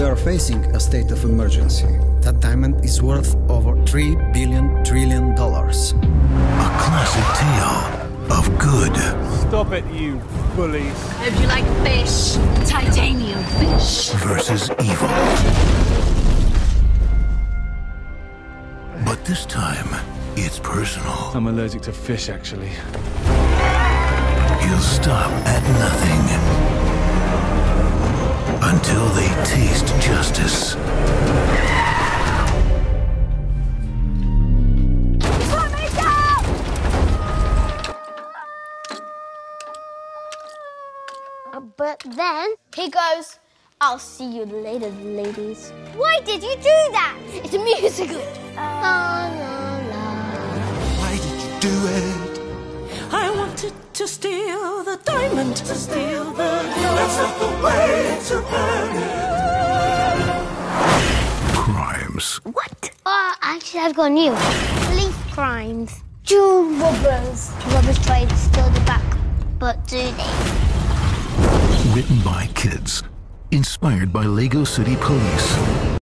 facing a state of emergency. That diamond is worth over 3 billion trillion dollars. A classic tale of good Stop it, you bullies. Hope you like fish. Titanium fish. versus evil. But this time, it's personal. I'm allergic to fish, actually. He'll stop at nothing Uh, but then he goes, I'll see you later, ladies. Why did you do that? It's a musical. Uh, la, la, la. Why did you do it? I wanted to steal the diamond. To steal the diamond. That's not the way to earn it. Crimes. What? Oh, actually, I've got new. Police crimes. Jewel robbers. Robbers try to steal the back, but do they? Written by kids. Inspired by Lego City Police.